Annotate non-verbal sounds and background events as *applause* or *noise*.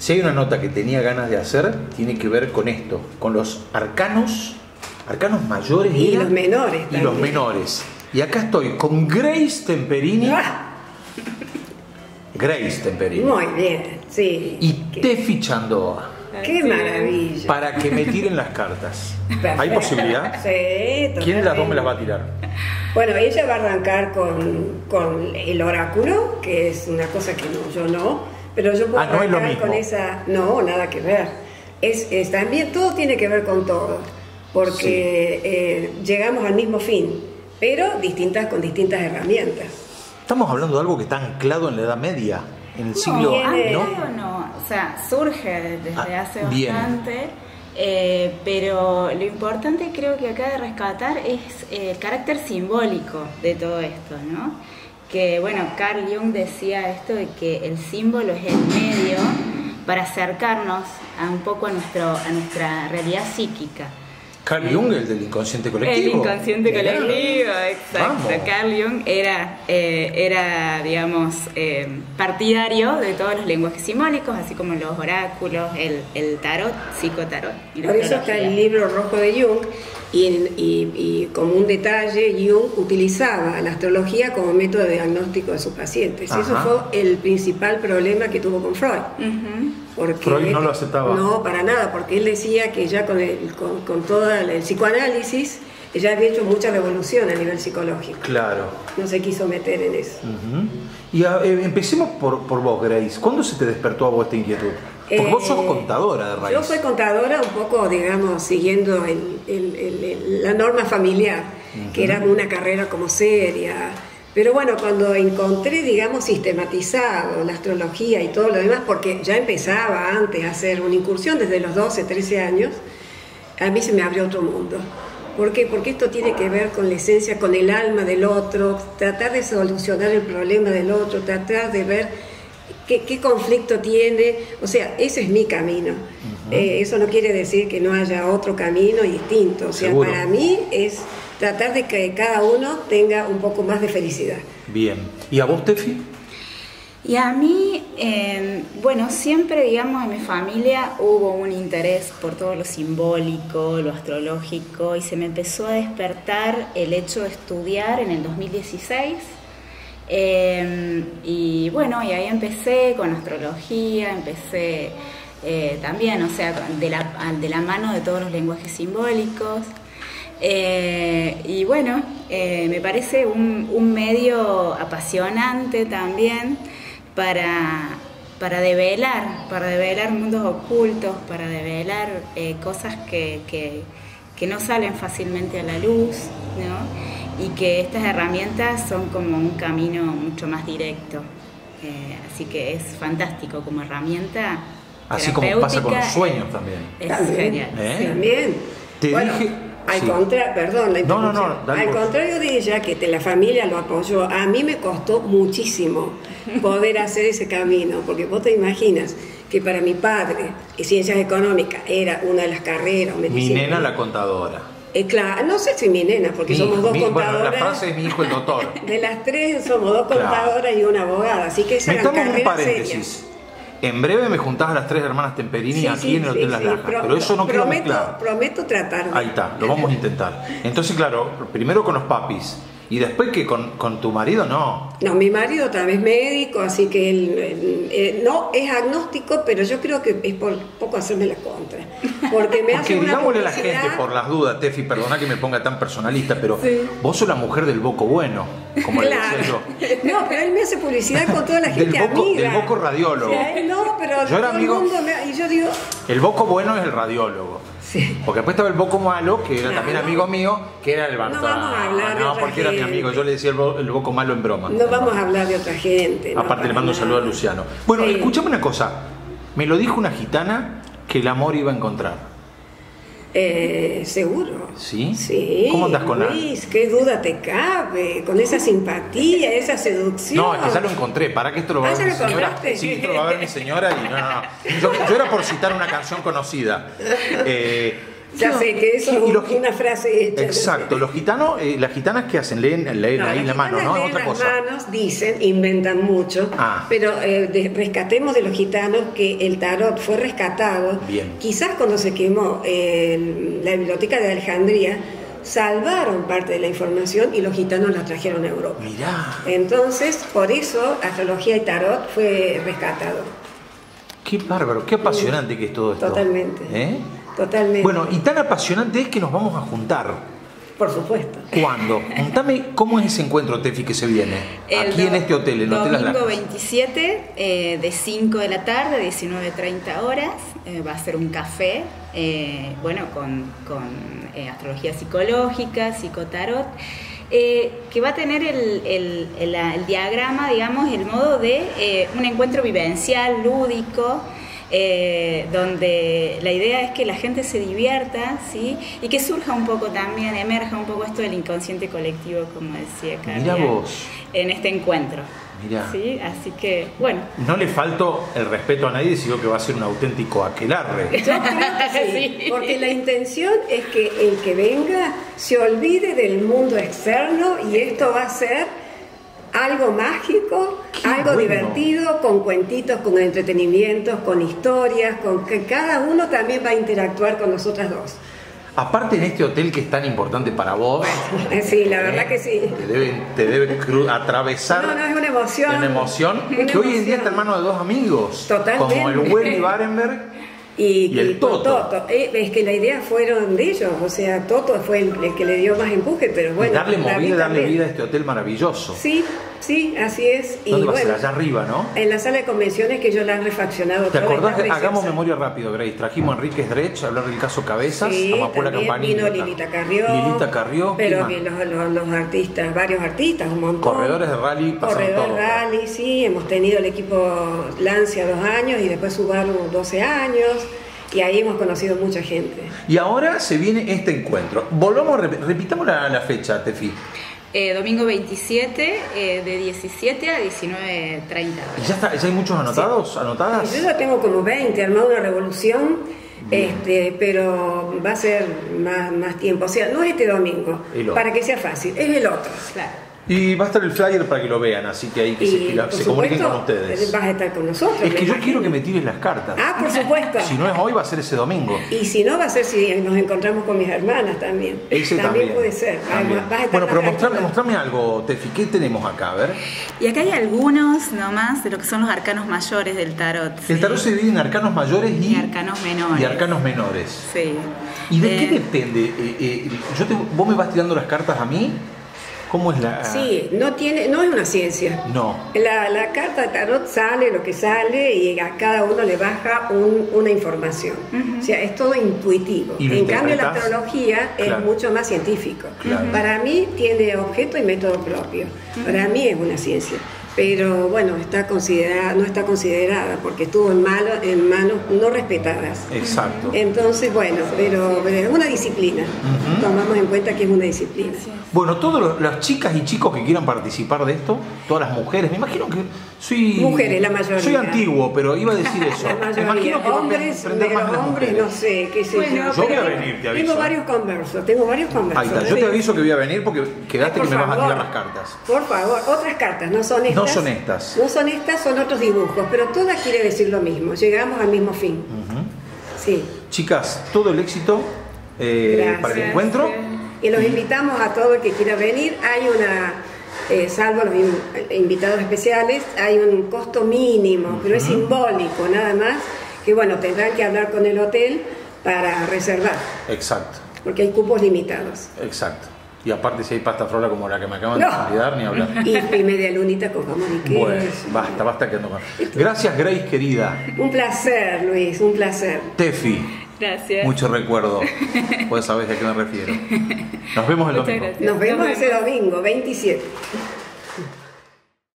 Si hay una nota que tenía ganas de hacer, tiene que ver con esto, con los arcanos, arcanos mayores Y los menores y los menores. Y acá estoy con Grace Temperini, Ah, Grace Temperini muy bien, sí. y Qué, Tefi Chandoa, qué maravilla. para que me tiren las cartas. ¿Hay posibilidad? Sí, ¿Quién de las dos me las va a tirar? Bueno, ella va a arrancar con, con el oráculo, que es una cosa que no, yo no, pero yo puedo Ah, no es lo arrancar mismo. con esa... No, nada que ver. Es, es también, todo tiene que ver con todo, porque eh, llegamos al mismo fin, pero distintas con distintas herramientas. Estamos hablando de algo que está anclado en la Edad Media, en el No, siglo... viene- ¿no? no, o sea, surge desde Ah, hace bien. bastante, eh, pero lo importante creo que acá de rescatar es eh, el carácter simbólico de todo esto, ¿no? Que bueno, Carl Jung decía esto de que el símbolo es el medio para acercarnos a un poco a, nuestro, a nuestra realidad psíquica. Carl Jung, el del inconsciente colectivo. El inconsciente colectivo, exacto. Vamos. Carl Jung era, eh, era digamos, eh, partidario de todos los lenguajes simbólicos, así como los oráculos, el, el tarot, psicotarot. Por eso está el libro rojo de Jung y, y- y como un detalle, Jung utilizaba la astrología como método de diagnóstico de sus pacientes. Y eso Ajá. fue el principal problema que tuvo con Freud. Ujú. Porque Freud no lo aceptaba. No, para nada, porque él decía que ya con, el, con, con todo el, el psicoanálisis ya había hecho mucha revolución a nivel psicológico. Claro. No se quiso meter en eso. Ujú. Y a- eh, empecemos por, por vos, Grace. ¿Cuándo se te despertó a vos esta inquietud? Porque vos sos Eh, contadora de raíz. Yo soy contadora un poco, digamos, siguiendo el- el- el- la norma familiar, que era una carrera como seria. Pero bueno, cuando encontré, digamos, sistematizado la astrología y todo lo demás, porque ya empezaba antes a hacer una incursión desde los 12, 13 años, a mí se me abrió otro mundo. ¿Por qué? Porque esto tiene que ver con la esencia, con el alma del otro, tratar de solucionar el problema del otro, tratar de ver qué, qué conflicto tiene. O sea, ese es mi camino. Eh, eso no quiere decir que no haya otro camino distinto. O sea, Seguro. para mí es tratar de que cada uno tenga un poco más de felicidad. Bien. ¿Y a vos, Tefi? Y a mí, eh, bueno, siempre, digamos, en mi familia hubo un interés por todo lo simbólico, lo astrológico, y se me empezó a despertar el hecho de estudiar en el 2016. Eh, y bueno, y ahí empecé con astrología, empecé eh, también, o sea, de la, de la mano de todos los lenguajes simbólicos. Eh, y bueno, eh, me parece un, medio apasionante también para, para develar, para develar mundos ocultos, para develar cosas que- que no salen fácilmente a la luz, ¿no? Y que estas herramientas son como un camino mucho más directo. Eh, así que es fantástico como herramienta. Así como pasa con los sueños también. Es También. genial. ¿Eh? También. Te Bueno, dije- Al sí. contrario, perdón, la No, no, no, interrupción. dale Al contrario de ella, que te- la familia lo apoyó, a mí me costó muchísimo poder hacer ese camino, porque vos te imaginas que para mi padre, que ciencias económicas era una de las carreras, Mi nena la contadora. Eh, claro, no sé si mi nena, porque Mi somos dos mi- bueno, contadoras. la frase es mi hijo el doctor. *laughs* De las tres somos dos Claro. contadoras y una abogada, así que esa Metamos un carrera paréntesis. En breve me juntás a las tres hermanas Temperini aquí Sí, en el Hotel sí, Las Lajas. pero eso no quedó muy prometo, claro. Prometo tratar. Ahí está, lo vamos a intentar. Entonces, claro, primero con los papis. Y después que con, con tu marido, no. No, mi marido también es médico, así que él, él, eh, no es agnóstico, pero yo creo que es por poco hacerme la contra. Porque me *laughs* hace Porque una digámosle a la gente, por las dudas, Tefi, perdona que me ponga tan personalista, pero Sí. vos sos la mujer del boco bueno, como le Claro. decía yo. No, pero él me hace publicidad con toda la Del gente boco- amiga. del boco radiólogo. Él no, pero Yo era todo amigo- el mundo me- y yo digo, El boco bueno es el radiólogo. Sí. Porque después estaba el boco malo, que era Claro. también amigo mío, que era el No Bartolomé. vamos a hablar de No, otra porque era mi gente. amigo. Yo le decía el, bo- el boco malo en broma. No vamos a hablar de otra gente. no, Aparte le mando un saludo a Luciano. Bueno, Sí. escúchame una cosa. Me lo dijo una gitana que el amor iba a encontrar. Eh, seguro. ¿Sí? Sí. ¿Cómo andas con la- Luis, qué duda te cabe, con esa simpatía, esa seducción. No, es que ya lo encontré. ¿Para que esto lo va a Ah, ver ¿ya mi señora? Sí, esto lo va a ver mi señora y no, no, no. Yo, yo era por citar una canción conocida. Eh, *laughs* Ya sé que eso es los una frase hecha. Exacto, los gitanos, eh, las gitanas que hacen, leen, leen No, ahí la mano, ¿no? leen Otra las cosa. manos, dicen, inventan mucho, Ah. pero eh, de- rescatemos de los gitanos que el tarot fue rescatado. Bien. Quizás cuando se quemó eh, la biblioteca de Alejandría, salvaron parte de la información y los gitanos la trajeron a Europa. Mirá, Entonces, por eso astrología y tarot fue rescatado. qué bárbaro, qué apasionante que es todo esto. Totalmente. Totalmente. Bueno, y tan apasionante es que nos vamos a juntar. por supuesto. ¿Cuándo? Contame cómo es ese encuentro, Tefi, que se viene. El Aquí en este hotel, en Hotel Las Domingo Lajas. 27, eh, de 5 de la tarde, 19.30 horas. eh, va a ser un café, eh, bueno, con, con, eh, astrología psicológica, psicotarot, eh, que va a tener el, el- el- el diagrama, digamos, el modo de eh, un encuentro vivencial, lúdico. Eh, donde la idea es que la gente se divierta, ¿sí? Y que surja un poco también, emerja un poco esto del inconsciente colectivo, como decía Carmen, vos. en este encuentro. Mirá. ¿sí? Así que, bueno, No le falto el respeto a nadie, sino que va a ser un auténtico aquelarre. *laughs* Yo creo que sí, Sí. porque la intención es que el que venga se olvide del mundo externo y esto va a ser algo mágico, Qué algo bueno. divertido, con cuentitos, con entretenimientos, con historias, con que cada uno también va a interactuar con nosotras dos. Aparte en este hotel que es tan importante para vos. *laughs* Sí, la verdad ¿eh? que sí. Te debe, te debe atravesar. No, no, es una emoción. Una emoción. Una que hoy en día está en manos de dos amigos. Totalmente. Como el Welly *laughs* Barenberg. Y, Y el con Toto. Eh, es que la idea fueron de ellos, o sea, Toto fue el, el que le dio más empuje, pero bueno. darle movida, darle vida a este hotel maravilloso. Sí, sí, así es. Y ¿Dónde va a ser? Allá arriba, ¿no? En la sala de convenciones que ellos la han refaccionado ¿Te acordás? de- Hagamos memoria rápido, Grace. Trajimos a Enrique Dredge a hablar del caso Cabezas, Sí, Amapola Campanilla. vino Lilita Carrió. Lilita Carrió. ¿quién Pero los, los- los artistas, varios artistas, un montón. Corredores de rally, Corredor todo. rally, sí. Hemos tenido el equipo Lancia dos años y después Subaru 12 años. Y ahí hemos conocido mucha gente. Y ahora se viene este encuentro. Volvamos, repitamos la, la fecha, Tefi. Eh, domingo 27, eh, de 17 a 19.30 ¿Y ya, está, ya hay muchos anotados? ¿Anotadas? Yo ya tengo como 20, armado una revolución, este, pero va a ser más, más tiempo. O sea, no es este domingo, para que sea fácil, es el otro. Claro. Y va a estar el flyer para que lo vean, así que ahí que se, que la- por se comuniquen con ustedes. Vas a estar con nosotros. Es que yo quiero que me tires las cartas. Ah, por supuesto. Si no es hoy, va a ser ese domingo. Y si no, va a ser si nos encontramos con mis hermanas también. Ese también. puede ser. Vas- También. vas a estar Bueno, pero mostrame, mostrame algo, Tefi. ¿Qué tenemos acá? A ver. Y acá hay algunos nomás de lo que son los arcanos mayores del tarot. El tarot se divide en arcanos mayores y, Y arcanos menores. y arcanos menores. Sí. ¿Y de qué Eh, depende? Eh, eh, yo te- ¿Vos me vas tirando las cartas a mí? ¿Cómo es la...? Sí, no, tiene, no es una ciencia. No. La, la carta de tarot sale lo que sale y a cada uno le baja un- una información. O sea, es todo intuitivo. ¿Y lo En cambio, la astrología Claro. es mucho más científico. Claro. Para mí tiene objeto y método propio. Para mí es una ciencia. Pero bueno, está considerada, no está considerada porque estuvo en, malo, en manos no respetadas. Exacto. Entonces, bueno, pero, pero es una disciplina. Tomamos en cuenta que es una disciplina. Bueno, todas las chicas y chicos que quieran participar de esto, todas las mujeres, me imagino que soy... Mujeres, la mayoría. Soy antiguo, pero iba a decir *laughs* eso. La me mayoría. imagino que hombres, más hombres, mujeres. no sé, qué sé Bueno, yo. Yo voy a Pero venir, te aviso. Tengo ¿eh? varios conversos, tengo varios conversos. Ahí está, yo te aviso que voy a venir porque quedaste Por que me vas a favor, tirar las cartas. Por favor, otras cartas, no son estas. No son estas. No son estas, son otros dibujos, pero todas quiere decir lo mismo. Llegamos al mismo fin. Sí. Chicas, todo el éxito eh, para el encuentro. Y los invitamos a todo el que quiera venir. Hay una, eh, salvo los in- invitados especiales, hay un costo mínimo, pero es simbólico nada más, que bueno, tendrán que hablar con el hotel para reservar, Exacto, porque hay cupos limitados. exacto. Y aparte si hay pasta frola como la que me acaban No. de convidar, ni hablar. Y, y media lunita con jamón y queso. Bueno, basta, basta quedando con. Gracias Grace querida. Un placer, Luis, un placer. Tefi, Gracias. mucho recuerdo. Pues sabés a qué me refiero. Nos vemos el Muchas domingo. gracias. Nos vemos ese domingo, 27.